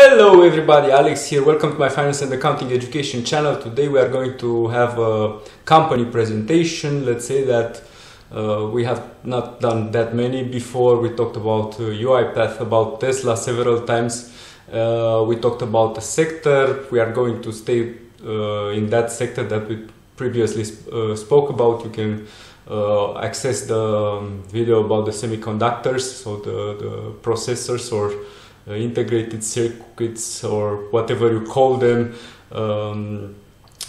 Hello everybody, Alex here. Welcome to my Finance and Accounting Education channel. Today we are going to have a company presentation. Let's say that uh, we have not done that many before. We talked about uh, UiPath, about Tesla several times. Uh, we talked about the sector. We are going to stay uh, in that sector that we previously uh, spoke about. You can uh, access the um, video about the semiconductors, so the, the processors or integrated circuits or whatever you call them. Um,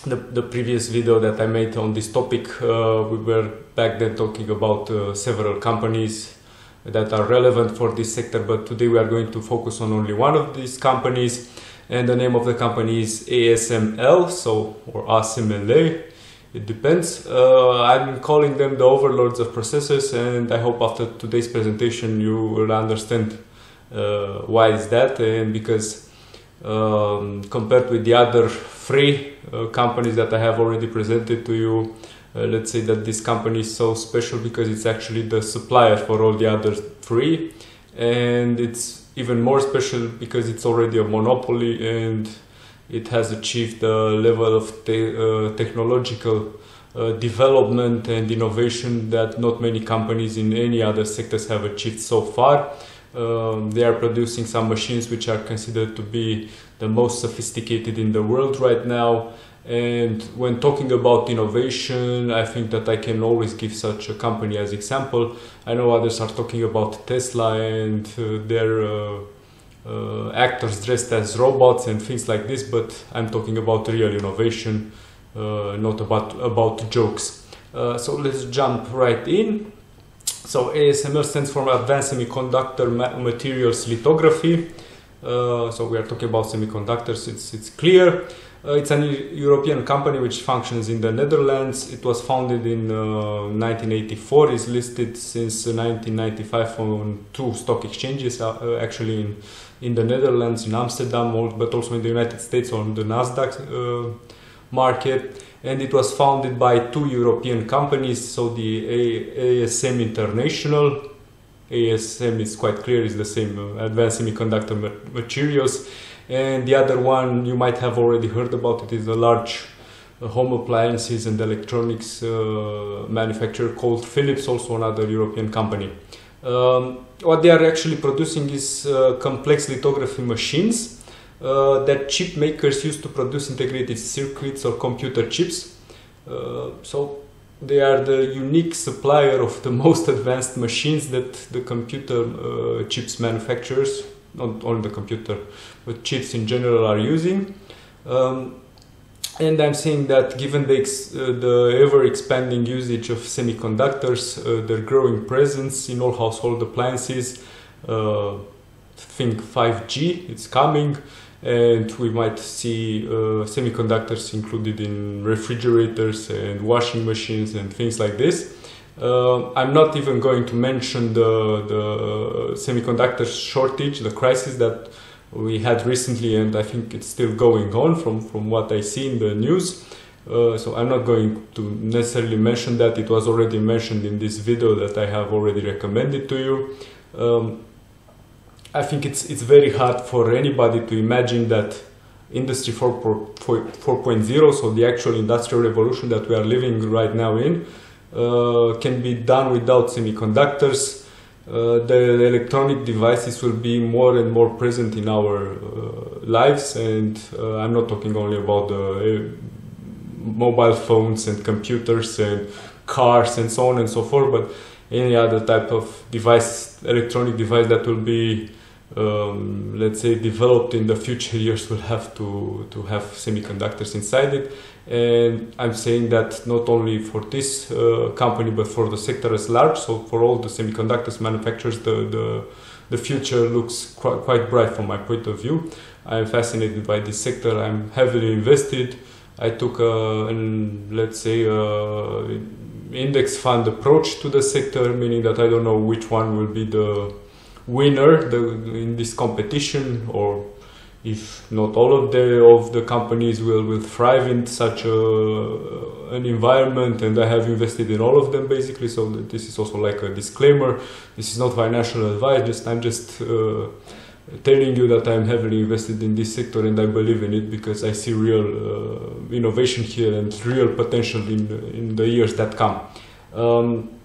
the, the previous video that I made on this topic, uh, we were back then talking about uh, several companies that are relevant for this sector, but today we are going to focus on only one of these companies, and the name of the company is ASML, so or ASML. It depends. Uh, I'm calling them the overlords of processors, and I hope after today's presentation you will understand uh, why is that and because um, compared with the other three uh, companies that I have already presented to you uh, let's say that this company is so special because it's actually the supplier for all the other three and it's even more special because it's already a monopoly and it has achieved the level of te uh, technological uh, development and innovation that not many companies in any other sectors have achieved so far. Um, they are producing some machines which are considered to be the most sophisticated in the world right now. And when talking about innovation, I think that I can always give such a company as example. I know others are talking about Tesla and uh, their uh, uh, actors dressed as robots and things like this, but I'm talking about real innovation, uh, not about about jokes. Uh, so let's jump right in. So ASML stands for Advanced Semiconductor Materials Lithography. Uh, so we are talking about semiconductors, it's, it's clear. Uh, it's a European company which functions in the Netherlands. It was founded in uh, 1984, is listed since 1995 on two stock exchanges, uh, uh, actually in, in the Netherlands, in Amsterdam, but also in the United States on the Nasdaq uh, market and it was founded by two European companies, so the ASM International, ASM is quite clear, is the same uh, Advanced Semiconductor Materials, and the other one you might have already heard about it is a large uh, home appliances and electronics uh, manufacturer called Philips, also another European company. Um, what they are actually producing is uh, complex lithography machines uh, that chip makers use to produce integrated circuits or computer chips. Uh, so they are the unique supplier of the most advanced machines that the computer uh, chips manufacturers, not only the computer, but chips in general are using. Um, and I'm saying that given the, uh, the ever expanding usage of semiconductors, uh, their growing presence in all household appliances, uh, think 5G, it's coming, and we might see uh, semiconductors included in refrigerators and washing machines and things like this. Uh, I'm not even going to mention the, the semiconductor shortage, the crisis that we had recently, and I think it's still going on from, from what I see in the news. Uh, so I'm not going to necessarily mention that. It was already mentioned in this video that I have already recommended to you. Um, I think it's it's very hard for anybody to imagine that industry 4.0 so the actual industrial revolution that we are living right now in uh, can be done without semiconductors. Uh, the electronic devices will be more and more present in our uh, lives and uh, i'm not talking only about the uh, mobile phones and computers and cars and so on and so forth but any other type of device electronic device that will be um, let's say developed in the future years will have to to have semiconductors inside it. And i'm saying that not only for this uh, company but for the sector as large. So for all the semiconductors manufacturers the the, the future looks quite, quite bright from my point of view. I'm fascinated by this sector. I'm heavily invested. I took a an, let's say a index fund approach to the sector meaning that i don't know which one will be the winner the, in this competition or if not all of the of the companies will will thrive in such a an environment and I have invested in all of them basically. So this is also like a disclaimer. This is not financial advice. Just I'm just uh, telling you that I'm heavily invested in this sector and I believe in it because I see real uh, innovation here and real potential in, in the years that come. Um,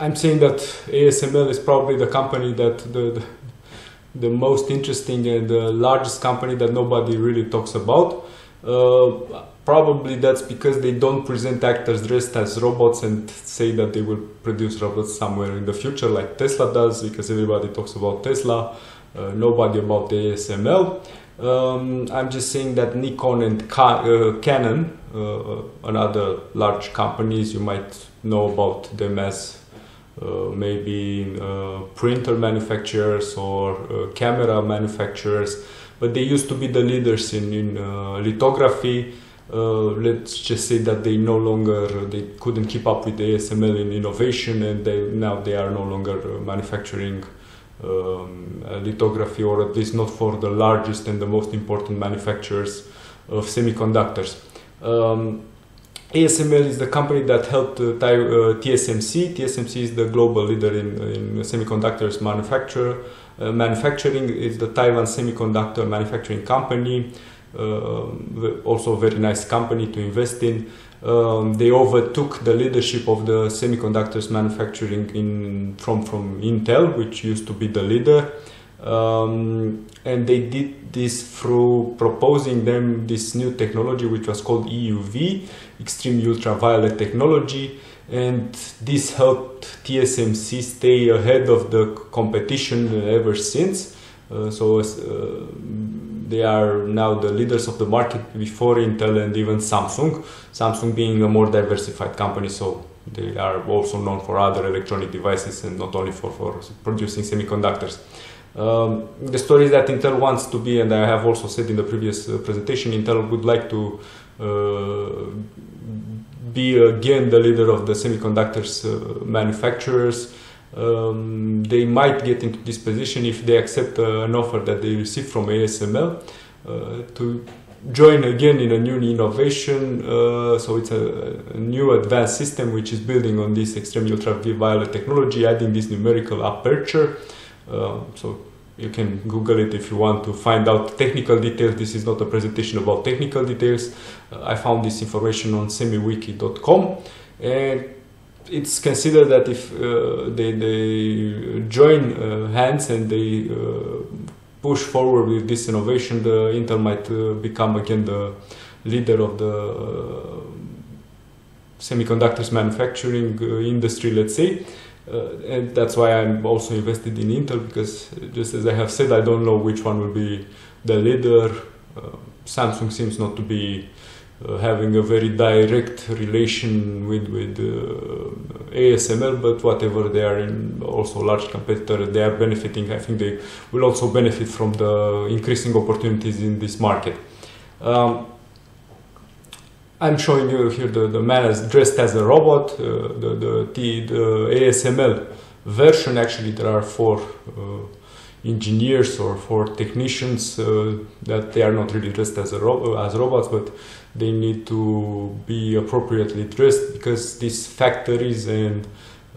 I'm saying that ASML is probably the company that the, the, the most interesting and the largest company that nobody really talks about. Uh, probably that's because they don't present actors dressed as robots and say that they will produce robots somewhere in the future like Tesla does because everybody talks about Tesla, uh, nobody about ASML. Um, I'm just saying that Nikon and Ca uh, Canon, uh, another large companies, you might know about them as uh, maybe uh, printer manufacturers or uh, camera manufacturers, but they used to be the leaders in, in lithography. let's just say that they no longer they couldn't keep up with ASML in innovation, and they, now they are no longer manufacturing um, lithography, or at least not for the largest and the most important manufacturers of semiconductors. Um, ASML is the company that helped uh, uh, TSMC. TSMC is the global leader in, in semiconductors manufacture. Uh, manufacturing is the Taiwan Semiconductor Manufacturing Company, uh, also a very nice company to invest in. Um, they overtook the leadership of the semiconductors manufacturing in, from, from Intel, which used to be the leader. Um, and they did this through proposing them this new technology which was called EUV, extreme ultraviolet technology, and this helped TSMC stay ahead of the competition ever since. Uh, so uh, they are now the leaders of the market before Intel and even Samsung. Samsung being a more diversified company, so they are also known for other electronic devices and not only for, for producing semiconductors. Um, the story that Intel wants to be, and I have also said in the previous uh, presentation, Intel would like to uh, be again the leader of the semiconductors uh, manufacturers. Um, they might get into this position if they accept uh, an offer that they receive from ASML to join again in a new innovation. Uh, so it's a, a, new advanced system which is building on this extreme ultraviolet technology, adding this numerical aperture. Uh, so you can Google it if you want to find out technical details. This is not a presentation about technical details. Uh, I found this information on semiwiki.com and it's considered that if uh, they, they join uh, hands and they uh, push forward with this innovation, the Intel might uh, become again the leader of the semiconductors manufacturing industry, let's say. Uh, and that's why I'm also invested in Intel because just as I have said, I don't know which one will be the leader. Uh, Samsung seems not to be uh, having a very direct relation with with uh, ASML, but whatever they are in also large competitor, they are benefiting. I think they will also benefit from the increasing opportunities in this market. Um, I'm showing you here the, the man is dressed as a robot, uh, the, the, the, ASML version. Actually, there are four uh, engineers or four technicians uh, that they are not really dressed as, a ro as robots, but they need to be appropriately dressed because these factories and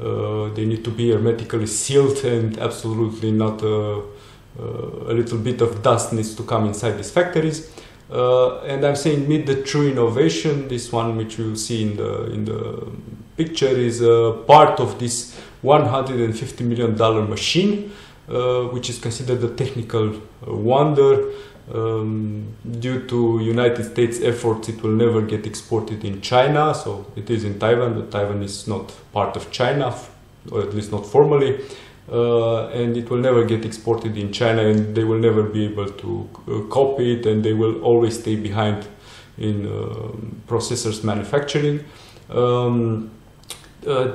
uh, they need to be hermetically sealed and absolutely not uh, uh, a little bit of dust needs to come inside these factories. Uh, and I'm saying meet the true innovation. This one, which you see in the in the picture, is a part of this 150 million dollar machine, uh, which is considered a technical uh, wonder. Um, due to United States efforts, it will never get exported in China. So it is in Taiwan, but Taiwan is not part of China, or at least not formally uh, and it will never get exported in China and they will never be able to uh, copy it and they will always stay behind in uh, processors manufacturing. Um, uh,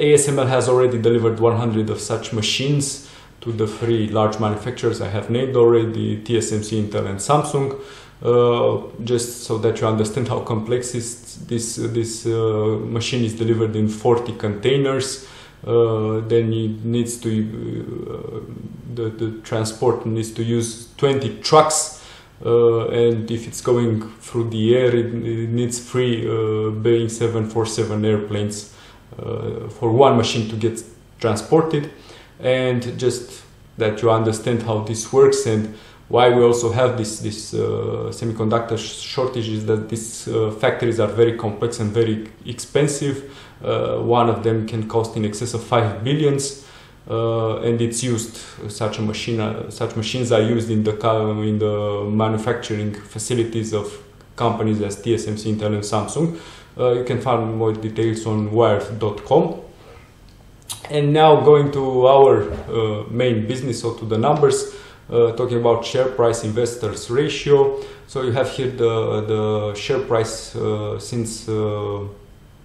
ASML has already delivered 100 of such machines to the three large manufacturers I have named already, TSMC, Intel and Samsung. Uh, just so that you understand how complex is this, this uh, machine is delivered in 40 containers uh, then it needs to uh, the, the transport needs to use 20 trucks uh, and if it's going through the air it, it needs three uh, Boeing 747 airplanes uh, for one machine to get transported. And just that you understand how this works and why we also have this this uh, semiconductor shortages that these uh, factories are very complex and very expensive. Uh, one of them can cost in excess of 5 billions uh, and it's used such a machine uh, such machines are used in the in the manufacturing facilities of companies as TSMC, Intel and Samsung. Uh, you can find more details on wired.com and now going to our main business or to the numbers uh, talking about share price investors ratio. So you have here the, the share price uh, since uh,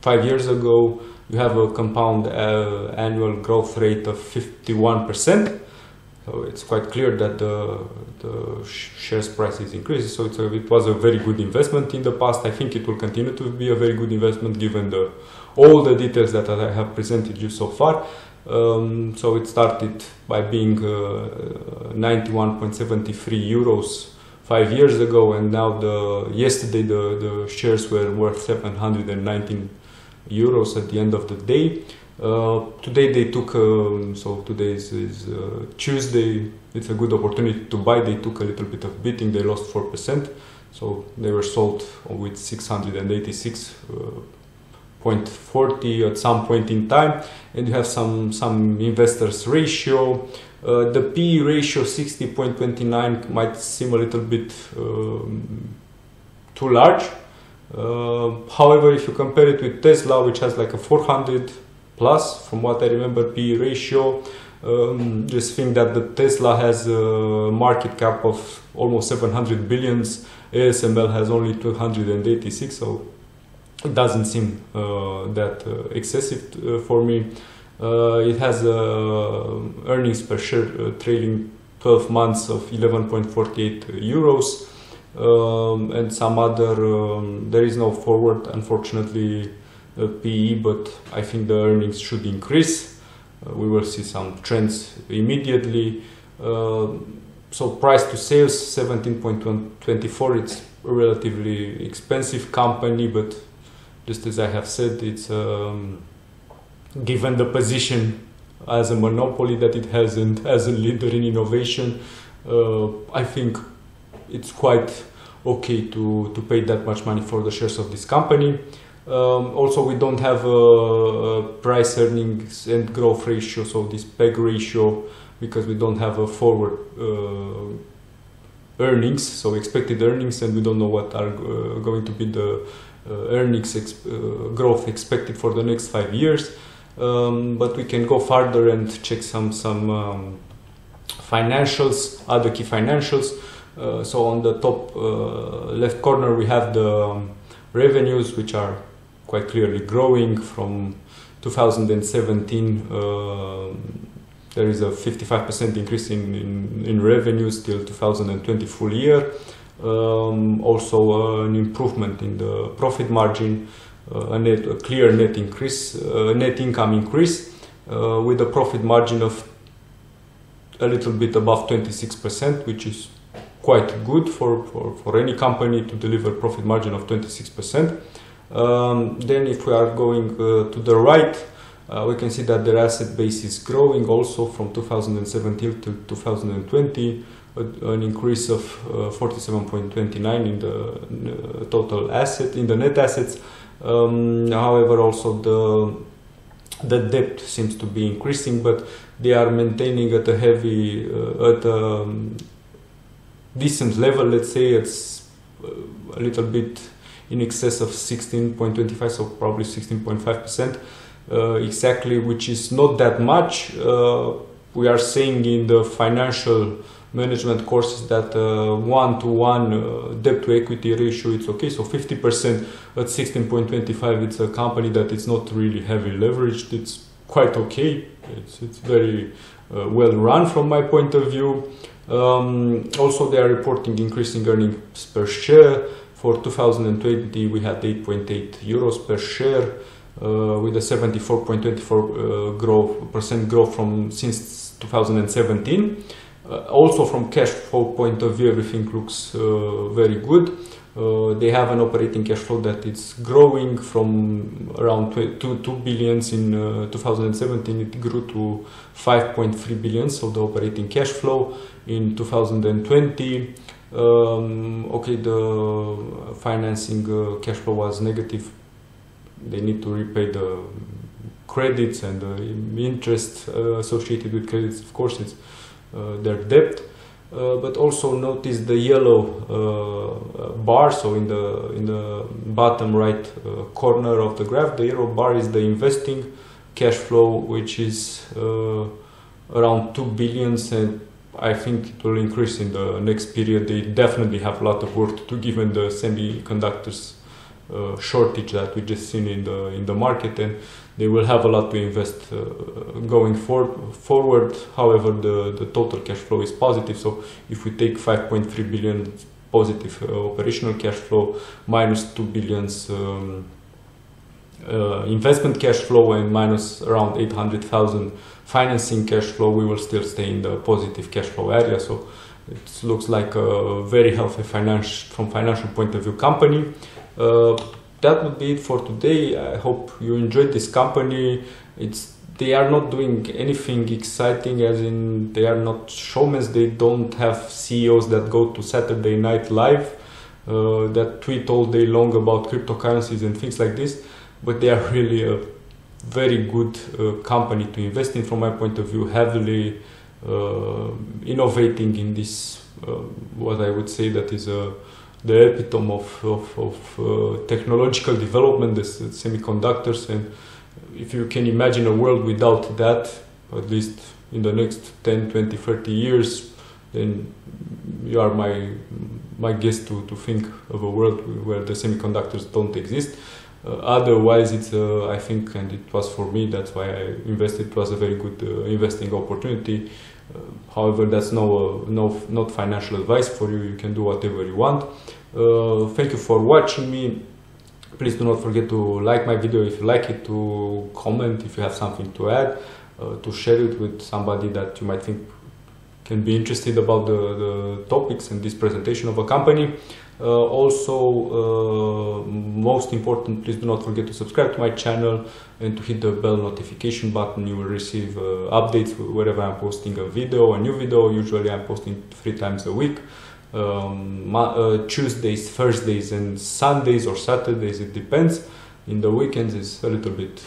five years ago. You have a compound uh, annual growth rate of 51%. So it's quite clear that the, the shares price is increasing. So a, it was a very good investment in the past. I think it will continue to be a very good investment given the all the details that I have presented you so far. Um, so it started by being uh, 91.73 euros five years ago, and now the yesterday the, the shares were worth 719 euros at the end of the day. Uh, today they took um, so today is, is uh, Tuesday. It's a good opportunity to buy. They took a little bit of beating. They lost four percent, so they were sold with 686 uh, 0.40 at some point in time and you have some some investors ratio. Uh, the P ratio 60.29 might seem a little bit um, too large. Uh, however if you compare it with Tesla which has like a 400 plus from what I remember P ratio um, just think that the Tesla has a market cap of almost 700 billions. ASML has only 286 so it doesn't seem uh, that uh, excessive uh, for me. it has earnings per share trailing 12 months of 11.48 euros. Um, and some other um, there is no forward unfortunately PE but I think the earnings should increase. Uh, we will see some trends immediately. Uh, so price to sales 17.24 it's a relatively expensive company but just as I have said, it's um, given the position as a monopoly that it has and as a leader in innovation, uh, I think it's quite okay to, to pay that much money for the shares of this company. Um, also, we don't have a, price earnings and growth ratio, so this PEG ratio, because we don't have a forward uh, earnings, so expected earnings, and we don't know what are uh, going to be the earnings ex uh, growth expected for the next five years. Um, but we can go further and check some some um, financials, other key financials. Uh, so on the top left corner we have the um, revenues, which are quite clearly growing from 2017 uh, there is a 55% increase in, in, in revenues till 2020 full year um, also uh, an improvement in the profit margin, uh, a, net, a clear net increase, uh, net income increase with a profit margin of a little bit above 26%, which is quite good for, for, for any company to deliver profit margin of 26%. Um, then if we are going uh, to the right, uh, we can see that their asset base is growing also from 2017 to 2020 an increase of 47.29 uh, in the uh, total asset in the net assets. Um, however, also the the debt seems to be increasing, but they are maintaining at a heavy uh, at a um, decent level. Let's say it's a little bit in excess of 16.25, so probably 16.5 percent. Uh, exactly, which is not that much. Uh, we are seeing in the financial management courses that uh, one to one uh, debt to equity ratio it's okay. So 50% at 16.25 it's a company that it's not really heavy leveraged. It's quite okay. It's, it's very uh, well run from my point of view. Um, also they are reporting increasing earnings per share. For 2020 we had 8.8 euros per share uh, with a 74.24 uh, growth percent growth from since 2017 Uh, also from cash flow point of view, everything looks uh, very good. Uh, they have an operating cash flow that is growing from around 2, 2 billions in uh, 2017 it grew to 5.3 billions so the operating cash flow in 2020 um, okay the financing uh, cash flow was negative. They need to repay the credits and the interest uh, associated with credits. Of course it's uh, their depth. uh, but also notice the yellow uh, bar. So in the in the bottom right uh, corner of the graph the yellow bar is the investing cash flow which is uh, around 2 billions and I think it will increase in the next period. They definitely have a lot of work to given the semiconductors uh, shortage that we just seen in the in the market. And they will have a lot to invest uh, going for, forward. However, the, the total cash flow is positive. So if we take 5.3 billion positive uh, operational cash flow minus 2 billions um, uh, investment cash flow and minus around 800,000 financing cash flow, we will still stay in the positive cash flow area. So it looks like a very healthy financial, from financial point of view company. That would be it for today. I hope you enjoyed this company. It's they are not doing anything exciting as in they are not showmans they don't have ceos that go to saturday night live uh, that tweet all day long about cryptocurrencies and things like this but they are really a very good uh, company to invest in from my point of view heavily uh, innovating in this uh, what i would say that is a the epitome of, of, of uh, technological development, the semiconductors. And if you can imagine a world without that, at least in the next 10, 20, 30 years, then you are my my guest to, to think of a world where the semiconductors don't exist. Uh, otherwise, it's uh, I think, and it was for me. That's why I invested. It was a very good uh, investing opportunity. Uh, however, that's no uh, no not financial advice for you. You can do whatever you want. Uh, thank you for watching me. Please do not forget to like my video if you like it, to comment if you have something to add, uh, to share it with somebody that you might think can be interested about the, the topics and this presentation of a company. Uh, also, uh, most important, please do not forget to subscribe to my channel and to hit the bell notification button. You will receive uh, updates wherever I'm posting a video, a new video. Usually I'm posting three times a week um, uh, Tuesdays, Thursdays, and Sundays or Saturdays. It depends. In the weekends, it's a little bit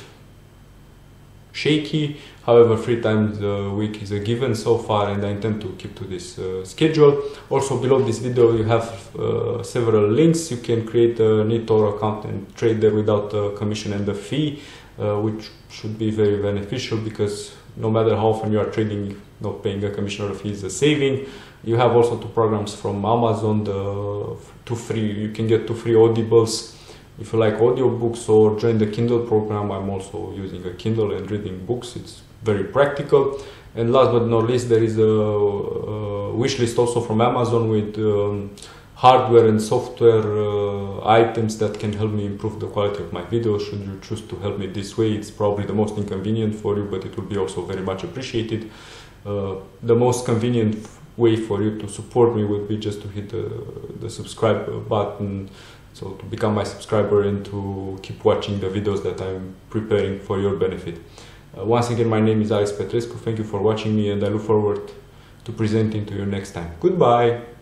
shaky. However, three times a week is a given so far, and I intend to keep to this uh, schedule. Also, below this video, you have uh, several links. You can create a eToro account and trade there without a commission and a fee, uh, which should be very beneficial because no matter how often you are trading, not paying a commission or a fee is a saving. You have also two programs from Amazon, the two free, you can get two free audibles if you like audiobooks or join the Kindle program. I'm also using a Kindle and reading books. It's very practical. And last but not least, there is a, a wish list also from Amazon with um, hardware and software uh, items that can help me improve the quality of my videos. Should you choose to help me this way, it's probably the most inconvenient for you, but it will be also very much appreciated. Uh, the most convenient way for you to support me would be just to hit the, the subscribe button so to become my subscriber and to keep watching the videos that I'm preparing for your benefit. Uh, once again, my name is Alex Petrescu. Thank you for watching me and I look forward to presenting to you next time. Goodbye!